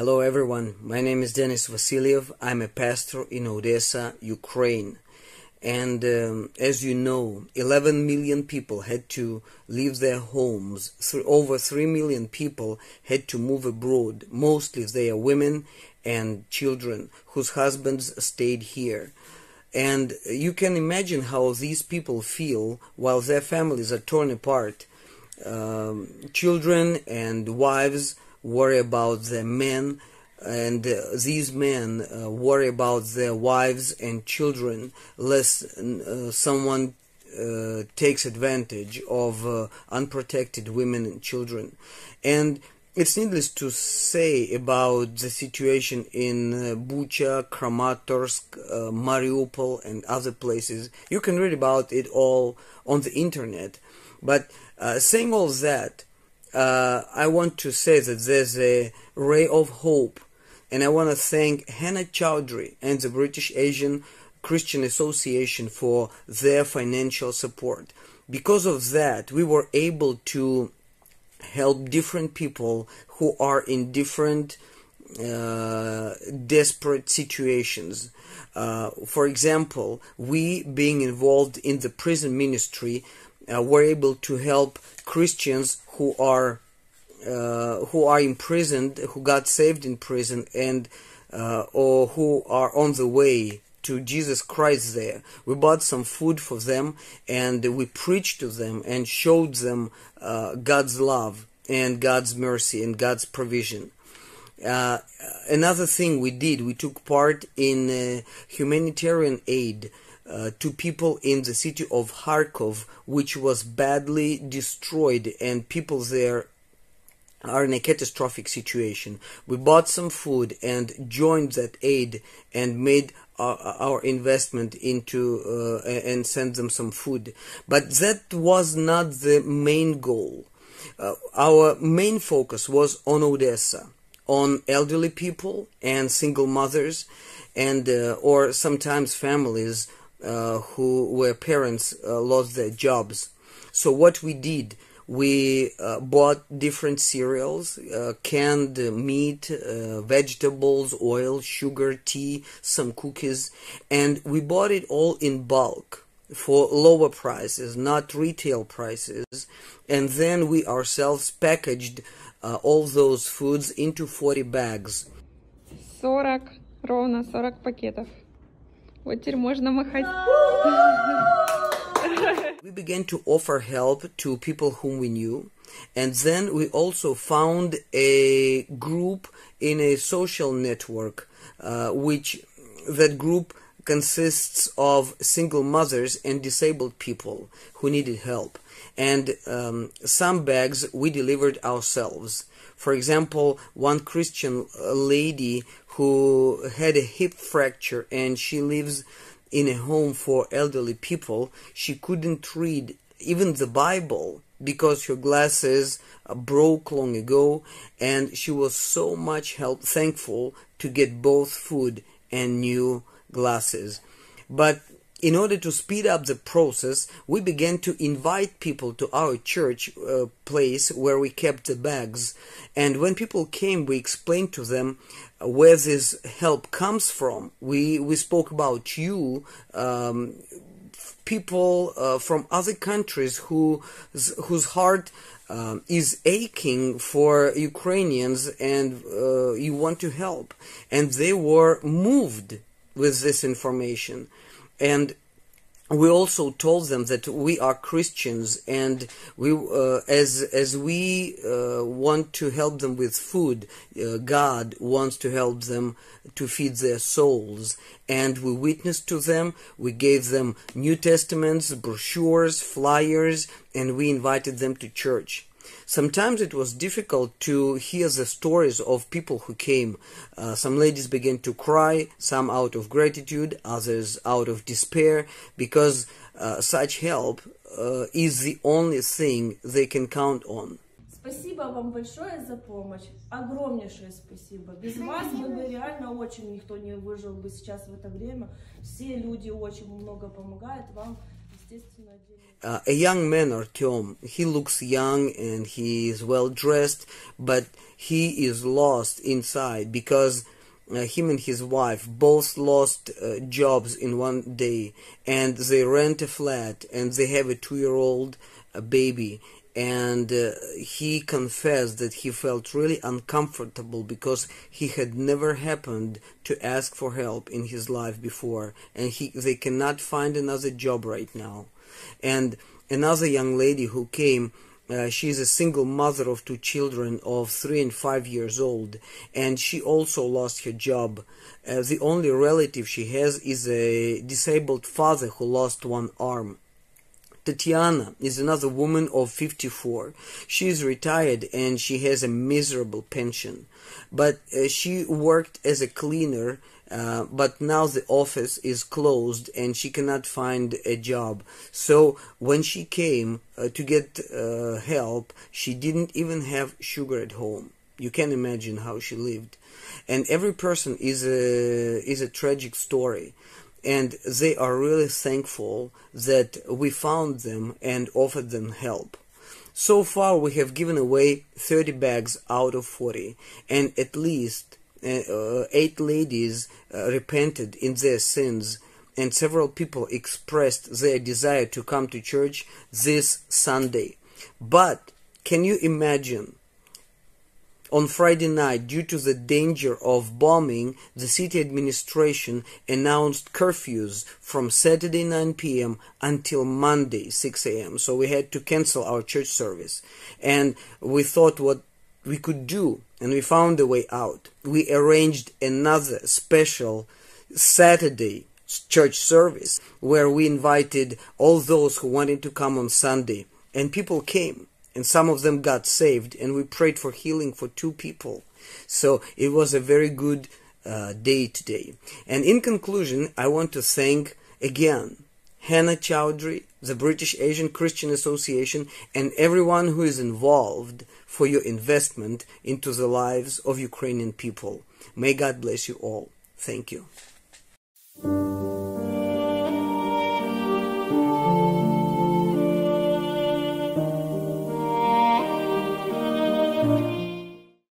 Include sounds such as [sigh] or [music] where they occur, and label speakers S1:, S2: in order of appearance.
S1: Hello everyone, my name is Denis Vasilev. I'm a pastor in Odessa, Ukraine. And um, as you know, 11 million people had to leave their homes. Th- over 3 million people had to move abroad. Mostly they are women and children whose husbands stayed here. And you can imagine how these people feel while their families are torn apart. Um, children and wives worry about the men and uh, these men uh, worry about their wives and children lest uh, someone uh, takes advantage of uh, unprotected women and children and it's needless to say about the situation in uh, Bucha, Kramatorsk, Mariupol, and other places. You can read about it all on the internet. But saying all that, I want to say that there's a ray of hope and I want to thank Hannah Chowdhry and the British Asian Christian Association for their financial support. Because of that, we were able to help different people who are in different uh, desperate situations. Uh, for example, we being involved in the prison ministry uh, were able to help Christians who are uh, who are imprisoned, who got saved in prison, and uh, or who are on the way to Jesus Christ there. We bought some food for them and we preached to them and showed them uh, God's love and God's mercy and God's provision. Uh, another thing we did, we took part in uh, humanitarian aid uh, to people in the city of Kharkov, which was badly destroyed, and people there are in a catastrophic situation. We bought some food and joined that aid and made our, investment into uh, and sent them some food. But that was not the main goal. Uh, our main focus was on Odessa, on elderly people and single mothers, and uh, or sometimes families who where parents uh, lost their jobs. So what we did we uh, bought different cereals, uh, canned meat, uh, vegetables, oil, sugar, tea, some cookies, and we bought it all in bulk for lower prices, not retail prices. And then we ourselves packaged uh, all those foods into 40 bags.
S2: 40, ровно 40 пакетов. Вот теперь можно махать. [laughs]
S1: we began to offer help to people whom we knew. And then we also found a group in a social network, uh, which that group consists of single mothers and disabled people who needed help. And um, some bags we delivered ourselves. For example, one Christian lady who had a hip fracture and she lives in a home for elderly people, she couldn't read even the Bible because her glasses uh, broke long ago and she was so much help thankful to get both food and new glasses. But in order to speed up the process, we began to invite people to our church uh, place where we kept the bags. And when people came, we explained to them where this help comes from. We we spoke about you. Um, people uh, from other countries who whose heart um, is aching for Ukrainians and uh, you want to help, and they were moved with this information. And we also told them that we are Christians and we uh, as as we uh, want to help them with food uh, God wants to help them to feed their souls. And we witnessed to them. We gave them New Testaments brochures flyers and we invited them to church Sometimes it was difficult to hear the stories of people who came. Uh, some ladies began to cry, some out of gratitude, others out of despair, because uh, such help uh, is the only thing they can count on.
S3: Спасибо вам большое за помощь. Огромнейшее спасибо. Без вас мы бы реально очень никто не выжил бы сейчас в это время. Все люди очень много помогают. Вам естественно, один.
S1: uh, a young man Artyom. He looks young and he is well dressed, but he is lost inside because uh, him and his wife both lost uh, jobs in one day, and they rent a flat and they have a two-year-old uh, baby. And uh, he confessed that he felt really uncomfortable because he had never happened to ask for help in his life before, and he they cannot find another job right now and another young lady who came uh, she's a single mother of two children of three and five years old, and she also lost her job. Uh, the only relative she has is a disabled father who lost one arm. Tatiana is another woman of 54. She is retired and she has a miserable pension. But uh, she worked as a cleaner, uh, but now the office is closed and she cannot find a job. So when she came uh, to get uh, help, she didn't even have sugar at home. You can imagine how she lived. And every person is a, is a tragic story and they are really thankful that we found them and offered them help. So far, we have given away 30 bags out of 40, and at least uh, eight ladies uh, repented in their sins, and several people expressed their desire to come to church this Sunday. But can you imagine on Friday night, due to the danger of bombing, the city administration announced curfews from Saturday 9 p.m. until Monday 6 a.m. So we had to cancel our church service. And we thought what we could do, and we found a way out. We arranged another special Saturday church service where we invited all those who wanted to come on Sunday, and people came and some of them got saved and we prayed for healing for two people. So it was a very good uh, day today. And in conclusion i want to thank again hannah chowdhry the british asian christian association and everyone who is involved for your investment into the lives of ukrainian people. May god bless you all. Thank you